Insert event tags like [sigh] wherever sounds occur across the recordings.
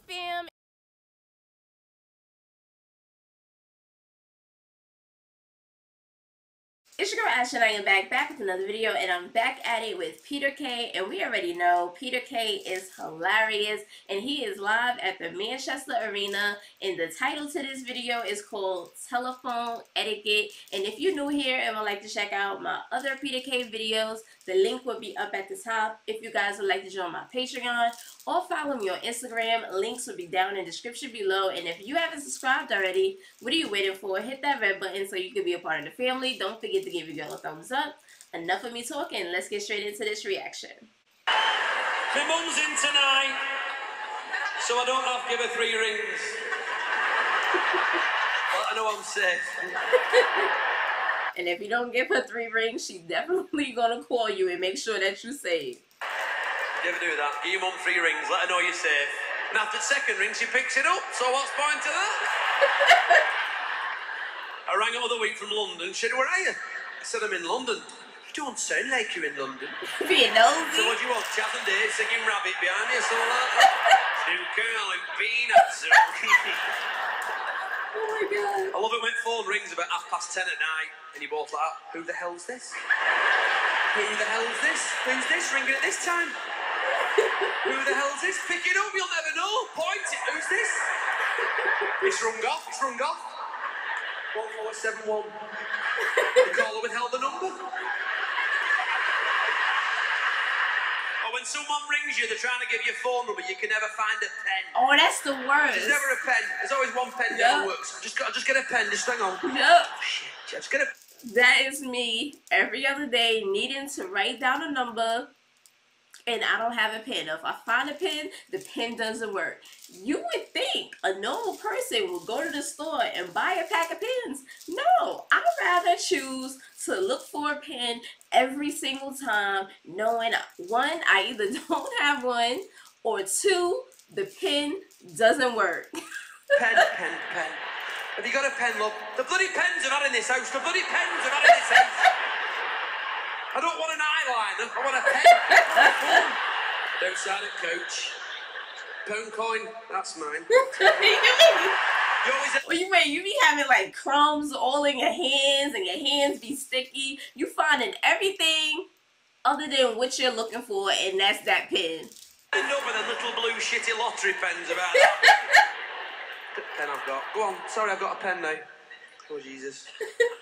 Fam, It's your girl Ash and I am back, back with another video and I'm back at it with Peter Kay and we already know Peter Kay is hilarious and he is live at the Manchester Arena and the title to this video is called Telephone Etiquette and if you're new here and would like to check out my other Peter Kay videos, the link will be up at the top. If you guys would like to join my Patreon or follow me on Instagram, links will be down in the description below and if you haven't subscribed already, what are you waiting for? Hit that red button so you can be a part of the family. Don't forget to give your girl a thumbs up. Enough of me talking. Let's get straight into this reaction. My mum's in tonight, so I don't have to give her three rings. [laughs] well, I know I'm safe. [laughs] and if you don't give her three rings, she's definitely gonna call you and make sure that you're safe. You ever do that? Give your mum three rings, let her know you're safe. And after the second ring, she picks it up. So what's the point to that? [laughs] I rang her the other week from London. She said, where are you? I said, I'm in London. You don't sound like you're in London. [laughs] Being nosy. So what do you want? Chas and Dave singing Rabbit behind you, something like that? [laughs] Two curl and peanuts. [laughs] oh my god. I love it when phone rings about half past ten at night and you both like, who the hell's this? Who the hell's this? Who's this ringing at this time? Who the hell's this? Pick it up, you'll never know. Point it. Who's this? It's rung off. It's rung off. 1471. [laughs] the caller withheld the number. Or when someone rings you, they're trying to give you a phone number, you can never find a pen. Oh, that's the worst. There's never a pen. There's always one pen yep. never works. Just, just get a pen. Just hang on. Yep. Oh, shit. Just get a. That is me every other day needing to write down a number and I don't have a pen. If I find a pen, the pen doesn't work. You would think a normal person would go to the store and buy a pack of pens. No, I'd rather choose to look for a pen every single time, knowing one, I either [laughs] don't have one, or two, the pen doesn't work. [laughs] pen, pen, pen. Have you got a pen, love? The bloody pens are not in this house. The bloody pens are not in this house. I don't want an eyeliner. I want a pen. Don't sign it, coach. Pound coin, that's mine. You [laughs] well, you wait, you be having like crumbs all in your hands and your hands be sticky. You finding everything other than what you're looking for, and that's that pen. End up with a little blue shitty lottery pens about [laughs] that. pen I've got. Go on, sorry, I've got a pen now. Oh, Jesus.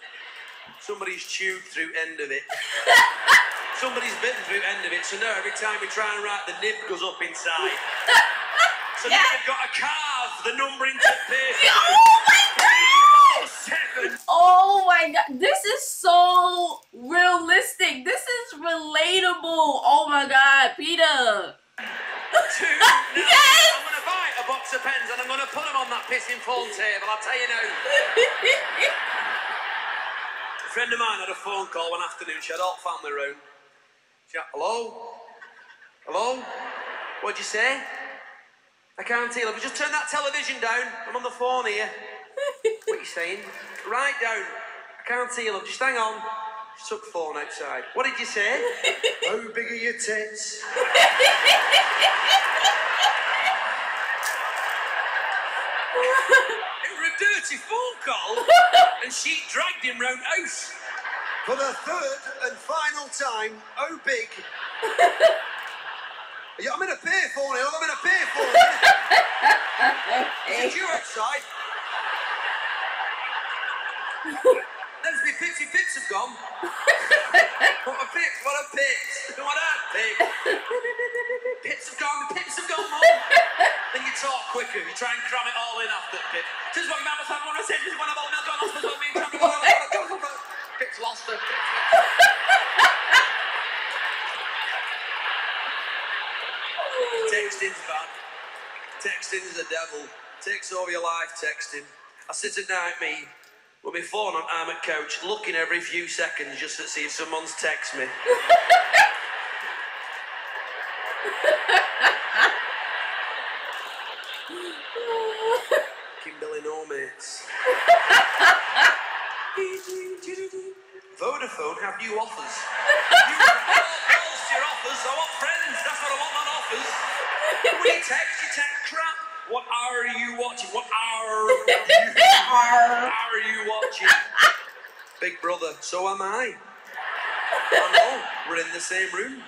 [laughs] Somebody's chewed through end of it. Somebody's bitten through end of it, so now every time we try and write, the nib goes up inside. [laughs] So yeah. now we've got to carve the number into [laughs] paper. Oh my god! Oh my god, this is so realistic. This is relatable. Oh my god, Peter. Two. [laughs] Now, yes! I'm gonna buy a box of pens and I'm gonna put them on that pissing phone table. I'll tell you now. A friend of mine had a phone call one afternoon. She had all family round. Hello? Hello? What'd you say? I can't hear. Just turn that television down. I'm on the phone here. what are you saying? Right down. I can't hear. Love. Just hang on. She took the phone outside. What did you say? [laughs] How big are your tits? [laughs] it was a dirty phone call, and she dragged him round house. For the third and final time, oh big? [laughs] I'm in a beer for you. I'm in a payphone Is it you outside? Those me pitsy pits have gone. [laughs] what a pits, what a pits, what a pits. [laughs] Pits have gone, the pits have gone, mum. then you talk quicker, you try and cram it all in after the pit. This is what Mama said when I said this is one of all milk on hospital, me and Pits lost her. Texting's bad. Texting's the devil. Takes over your life, texting. I sit at night, me, with my phone on arm at coach, looking every few seconds just to see if someone's text me. [laughs] Kimberly no mates. [laughs] Vodafone have new offers. Calls [laughs] your offers. I want friends. That's what I want offers. Text, you text crap. What are you watching? What are you, are you watching? Big brother, so am I. I know, we're in the same room.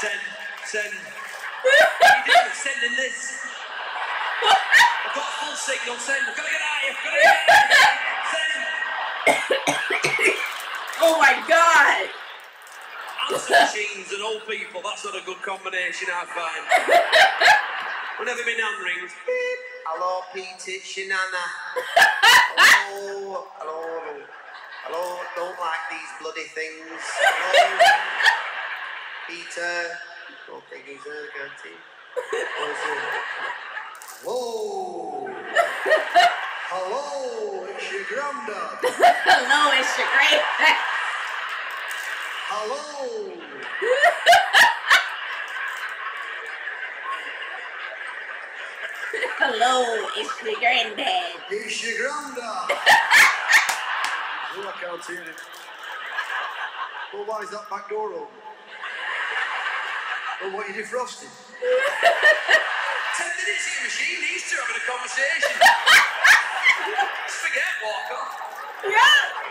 Send, send. What are you doing? Sending this. I've got a full signal, send. I've got to get out of here. I've got to get out of here. Send. Oh my god! Answer machines and old people, that's not a good combination, I find. [laughs] Whenever my nan rings, beep, hello, Pete, it's your nana. [laughs] Hello, hello, hello, don't like these bloody things. [laughs] Hello, Peter, don't think he's a good team. Whoa, hello, it's your granddad. Hello, it's your great. Hello. [laughs] Hello, it's your granddad. It's your granddad. oh, I can't hear him. Well, why is [laughs] that back door open? Well, what are you defrosting? [laughs] Ten minutes in your machine, these two having a conversation. Forget, Walker. Yeah.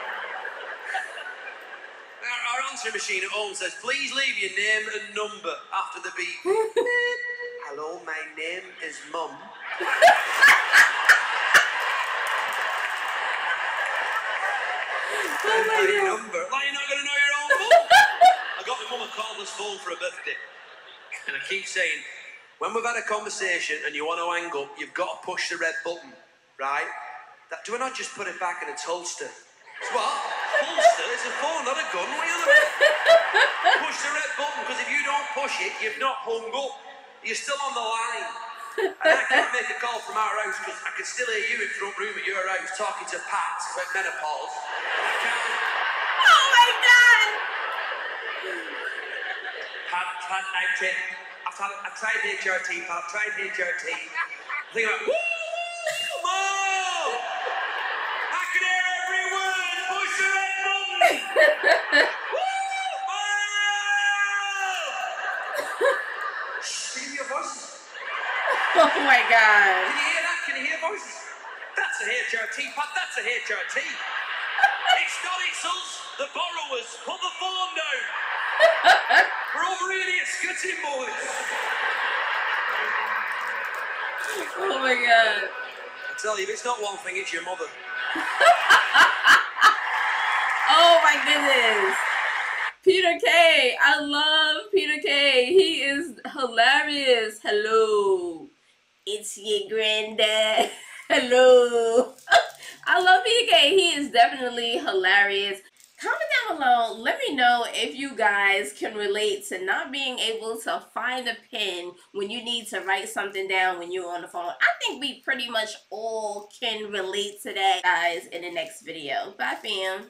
Our, our answering machine at home says, please leave your name and number after the beep. [laughs] Hello, my name is Mum. [laughs] Oh my Your god. number. Like you're not going to know your own mum. I got my mum a cordless phone for a birthday. And I keep saying, when we've had a conversation and you want to hang up, you've got to push the red button, right? That, do I not just put it back in its holster? It's what? Holster? It's a phone, not a gun. What are you on about? Push the red button, because if you don't push it, you've not hung up. You're still on the line. And I can't make a call from our house because I can still hear you in front room at your house talking to Pat about menopause. I can't. Oh my god. Pat, Pat, I've tried, I've, tried, I've tried HRT, Pat, I've tried HRT. I think I'm like, woo, mom! I can hear every word, push the red button! woo, mom! Shh, can you hear voices? [laughs] Oh my god. Can you hear that? Can you hear voices? That's a HRT, Pat, that's a HRT. [laughs] it's not, it's us, the borrowers. Put the phone down. [laughs] We're over here, here scooting, boys. Oh my god. I tell you, if it's not one thing, it's your mother. Oh my goodness. Peter Kay. I love Peter Kay. He is hilarious. Hello. It's your granddad. [laughs] Hello. [laughs] I love Peter Kay. He is definitely hilarious. Comment down below. Let me know if you guys can relate to not being able to find a pen when you need to write something down when you're on the phone. I think we pretty much all can relate to that, guys, in the next video. Bye, fam.